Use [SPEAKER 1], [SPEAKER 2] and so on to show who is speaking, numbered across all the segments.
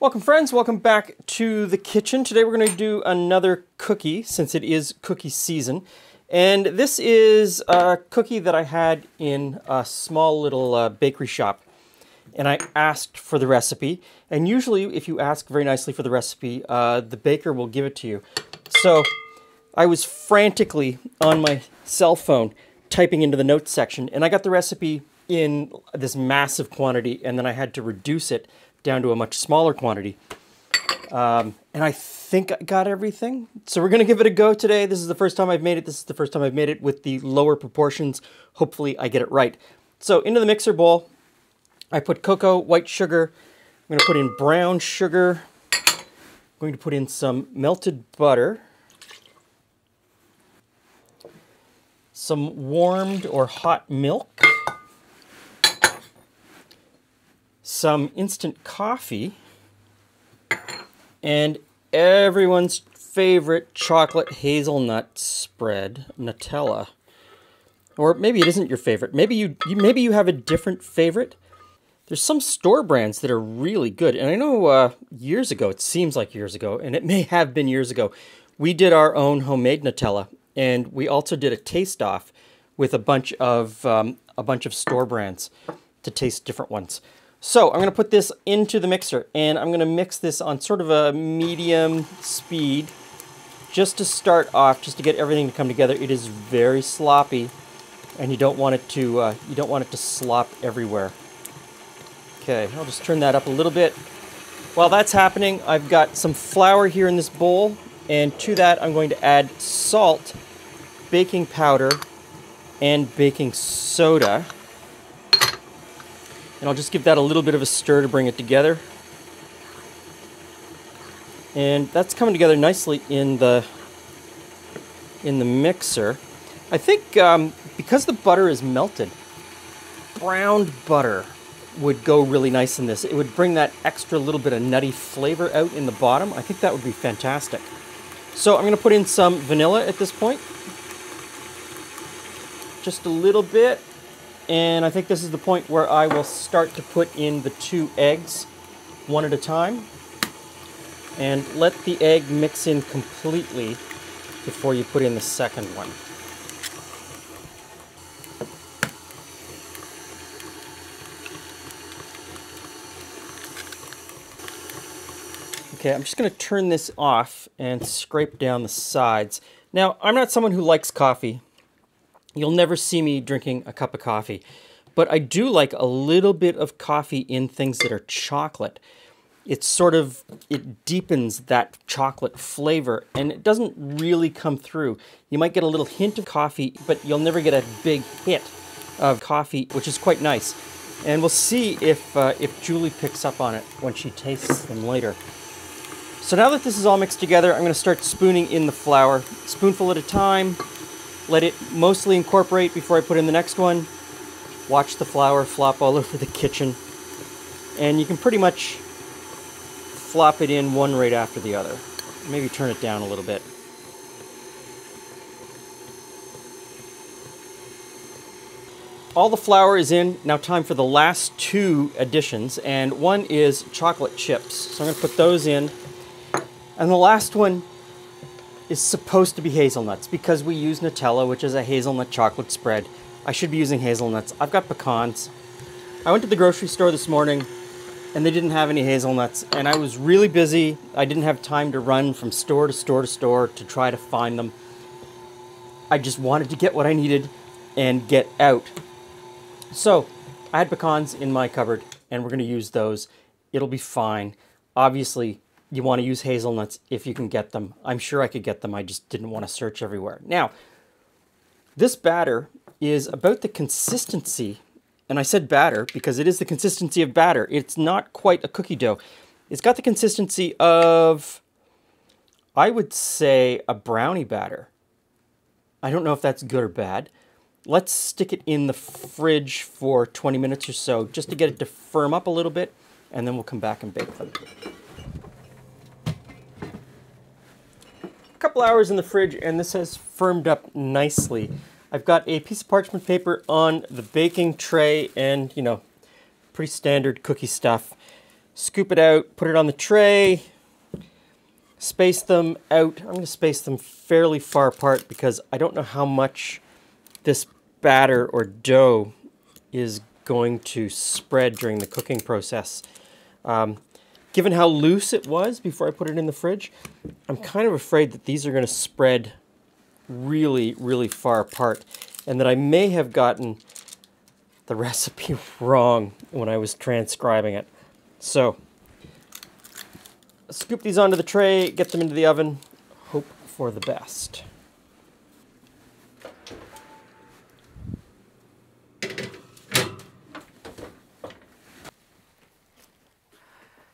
[SPEAKER 1] Welcome friends, welcome back to the kitchen. Today we're going to do another cookie since it is cookie season. And this is a cookie that I had in a small little uh, bakery shop. And I asked for the recipe. And usually if you ask very nicely for the recipe, uh, the baker will give it to you. So I was frantically on my cell phone typing into the notes section and I got the recipe in this massive quantity and then I had to reduce it down to a much smaller quantity. Um, and I think I got everything. So we're going to give it a go today. This is the first time I've made it. This is the first time I've made it with the lower proportions. Hopefully I get it right. So into the mixer bowl, I put cocoa, white sugar. I'm going to put in brown sugar. I'm going to put in some melted butter. Some warmed or hot milk. Some instant coffee, and everyone's favorite chocolate hazelnut spread, Nutella. Or maybe it isn't your favorite. Maybe you, you maybe you have a different favorite. There's some store brands that are really good. And I know uh, years ago, it seems like years ago, and it may have been years ago, we did our own homemade Nutella. And we also did a taste off with a bunch of um, a bunch of store brands to taste different ones. So I'm going to put this into the mixer and I'm going to mix this on sort of a medium speed just to start off, just to get everything to come together. It is very sloppy and you don't want it to, uh, you don't want it to slop everywhere. Okay, I'll just turn that up a little bit. While that's happening, I've got some flour here in this bowl and to that I'm going to add salt, baking powder, and baking soda. And I'll just give that a little bit of a stir to bring it together. And that's coming together nicely in the in the mixer. I think um, because the butter is melted, browned butter would go really nice in this. It would bring that extra little bit of nutty flavor out in the bottom. I think that would be fantastic. So I'm going to put in some vanilla at this point. Just a little bit. And I think this is the point where I will start to put in the two eggs one at a time and let the egg mix in completely before you put in the second one. Okay, I'm just going to turn this off and scrape down the sides. Now, I'm not someone who likes coffee, You'll never see me drinking a cup of coffee. But I do like a little bit of coffee in things that are chocolate. It sort of, it deepens that chocolate flavor and it doesn't really come through. You might get a little hint of coffee, but you'll never get a big hit of coffee, which is quite nice. And we'll see if, uh, if Julie picks up on it when she tastes them later. So now that this is all mixed together, I'm going to start spooning in the flour, spoonful at a time, let it mostly incorporate before I put in the next one. Watch the flour flop all over the kitchen. And you can pretty much flop it in one right after the other. Maybe turn it down a little bit. All the flour is in. Now time for the last two additions, and one is chocolate chips. So I'm gonna put those in. And the last one is supposed to be hazelnuts because we use Nutella, which is a hazelnut chocolate spread. I should be using hazelnuts. I've got pecans. I went to the grocery store this morning and they didn't have any hazelnuts and I was really busy. I didn't have time to run from store to store to store to try to find them. I just wanted to get what I needed and get out. So I had pecans in my cupboard and we're going to use those. It'll be fine. Obviously, you want to use hazelnuts if you can get them. I'm sure I could get them. I just didn't want to search everywhere. Now, this batter is about the consistency, and I said batter because it is the consistency of batter. It's not quite a cookie dough. It's got the consistency of, I would say, a brownie batter. I don't know if that's good or bad. Let's stick it in the fridge for 20 minutes or so just to get it to firm up a little bit, and then we'll come back and bake them. Couple hours in the fridge and this has firmed up nicely. I've got a piece of parchment paper on the baking tray and, you know, pretty standard cookie stuff. scoop it out, put it on the tray, space them out. I'm going to space them fairly far apart because I don't know how much this batter or dough is going to spread during the cooking process. Um, given how loose it was before I put it in the fridge, I'm kind of afraid that these are going to spread really, really far apart and that I may have gotten the recipe wrong when I was transcribing it. So, scoop these onto the tray, get them into the oven, hope for the best.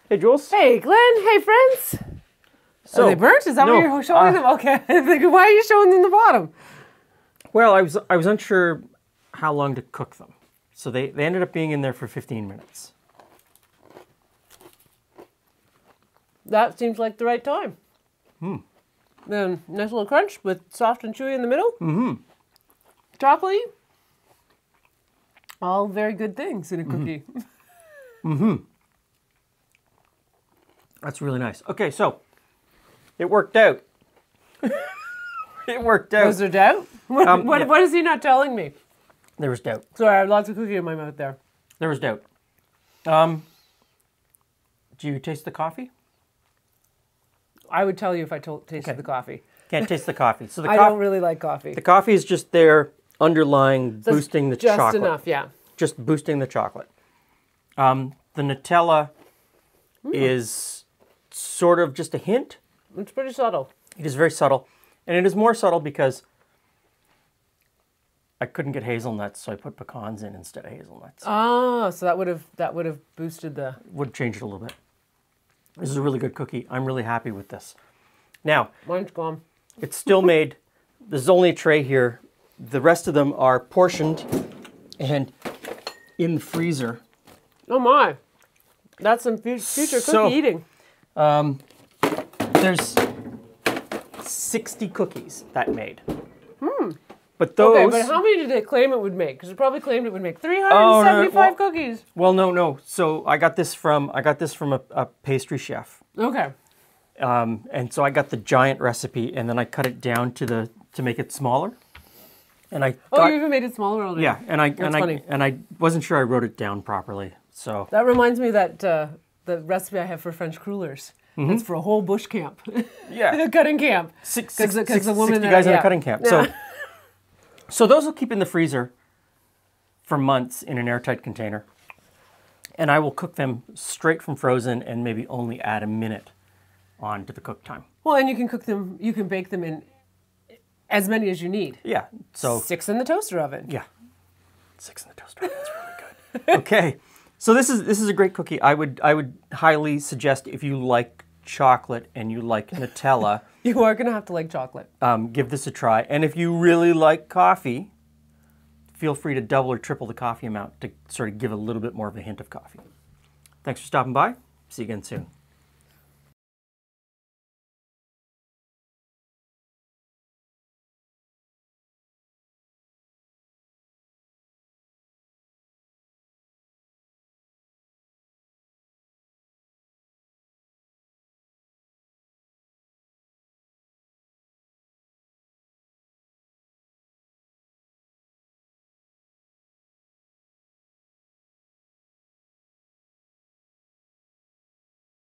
[SPEAKER 1] Hey, Jules.
[SPEAKER 2] Hey, Glen. Hey, friends.
[SPEAKER 1] So,
[SPEAKER 2] are they burnt? Is that
[SPEAKER 1] no,
[SPEAKER 2] what you're showing
[SPEAKER 1] uh,
[SPEAKER 2] them? Okay. Why are you showing them the bottom?
[SPEAKER 1] Well, I was I was unsure how long to cook them, so they they ended up being in there for 15 minutes.
[SPEAKER 2] That seems like the right time. Hmm. Then nice little crunch with soft and chewy in the middle. Mm-hmm. Chocolatey. All very good things in a cookie.
[SPEAKER 1] That's really nice. Okay, so it worked out. it worked out.
[SPEAKER 2] Was there doubt? What,
[SPEAKER 1] Um,
[SPEAKER 2] what,
[SPEAKER 1] yeah.
[SPEAKER 2] what is he not telling me?
[SPEAKER 1] There was doubt.
[SPEAKER 2] Sorry, I have lots of cookie in my mouth there.
[SPEAKER 1] There was doubt. Um, do you taste the coffee?
[SPEAKER 2] I would tell you if I told, tasted
[SPEAKER 1] Okay.
[SPEAKER 2] the coffee.
[SPEAKER 1] Can't taste the coffee. So the,
[SPEAKER 2] I don't really like coffee.
[SPEAKER 1] the coffee is just there underlying
[SPEAKER 2] That's
[SPEAKER 1] boosting the
[SPEAKER 2] just
[SPEAKER 1] chocolate.
[SPEAKER 2] enough, yeah.
[SPEAKER 1] Just boosting the chocolate. Um, the Nutella is sort of just a hint.
[SPEAKER 2] It's pretty subtle.
[SPEAKER 1] It is very subtle. And it is more subtle because I couldn't get hazelnuts, so I put pecans in instead of hazelnuts.
[SPEAKER 2] Ah, so that would have that would have boosted the.
[SPEAKER 1] Would change it a little bit. This is a really good cookie. I'm really happy with this. Now,
[SPEAKER 2] Mine's gone.
[SPEAKER 1] it's still made. There's only a tray here. The rest of them are portioned and in the freezer.
[SPEAKER 2] Oh my, that's some fu- future cookie
[SPEAKER 1] So-
[SPEAKER 2] eating.
[SPEAKER 1] There's 60 cookies that made. Hmm. But those.
[SPEAKER 2] Okay, but how many did they claim it would make? Because it probably claimed it would make 375
[SPEAKER 1] Oh, no,
[SPEAKER 2] 375
[SPEAKER 1] well-
[SPEAKER 2] cookies.
[SPEAKER 1] Well, no, no. So I got this from I got this from a, a pastry chef.
[SPEAKER 2] Okay.
[SPEAKER 1] Um, and so I got the giant recipe, and then I cut it down to the to make it smaller. And I
[SPEAKER 2] Oh, you even made it smaller already.
[SPEAKER 1] yeah, and I and
[SPEAKER 2] funny.
[SPEAKER 1] I and I wasn't sure I wrote it down properly. So
[SPEAKER 2] That reminds me that uh, the recipe I have for French crullers.
[SPEAKER 1] Mm-hmm.
[SPEAKER 2] It's for a whole bush camp,
[SPEAKER 1] yeah,
[SPEAKER 2] a cutting camp.
[SPEAKER 1] six,
[SPEAKER 2] 'Cause
[SPEAKER 1] six,
[SPEAKER 2] 'cause
[SPEAKER 1] six-
[SPEAKER 2] the woman
[SPEAKER 1] 60
[SPEAKER 2] that-
[SPEAKER 1] guys in a
[SPEAKER 2] yeah.
[SPEAKER 1] cutting camp.
[SPEAKER 2] Yeah.
[SPEAKER 1] So so those will keep in the freezer for months in an airtight container, and I will cook them straight from frozen and maybe only add a minute on to the cook time.
[SPEAKER 2] Well, and you can cook them. You can bake them in as many as you need.
[SPEAKER 1] Yeah. So
[SPEAKER 2] Six in the toaster oven.
[SPEAKER 1] Yeah. Six in the toaster. That's really good. okay. So this is this is a great cookie. I would I would highly suggest if you like chocolate and you like Nutella,
[SPEAKER 2] You are gonna have to like chocolate.
[SPEAKER 1] um, give this a try. And if you really like coffee, feel free to double or triple the coffee amount to sort of give a little bit more of a hint of coffee. Thanks for stopping by. See you again soon.